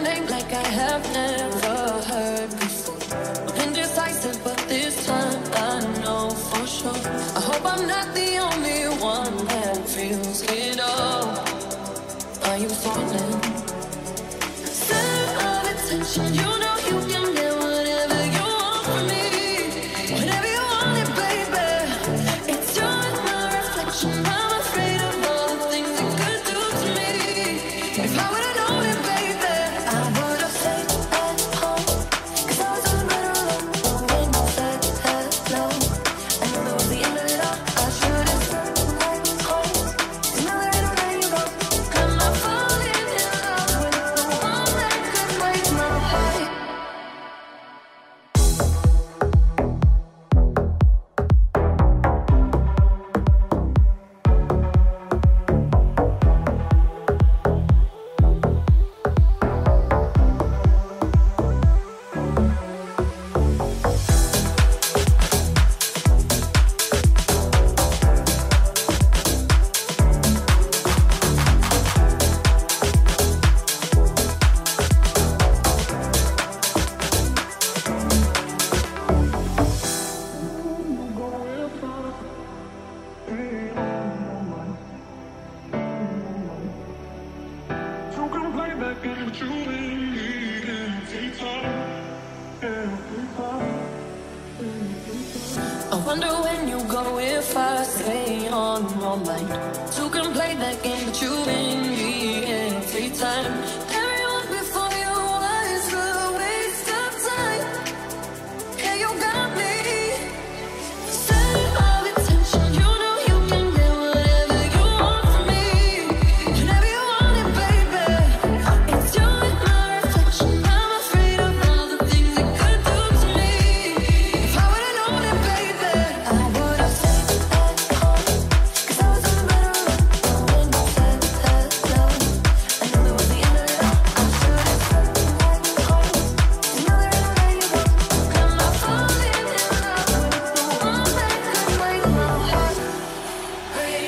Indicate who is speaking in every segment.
Speaker 1: like I have never heard before. I'm indecisive, but this time I know for sure. I hope I'm not the only one that feels it all. Are you falling? Center of attention, you know you I wonder when you go if I stay on your mind. You can play that game, but you win me every time.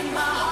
Speaker 1: in my heart.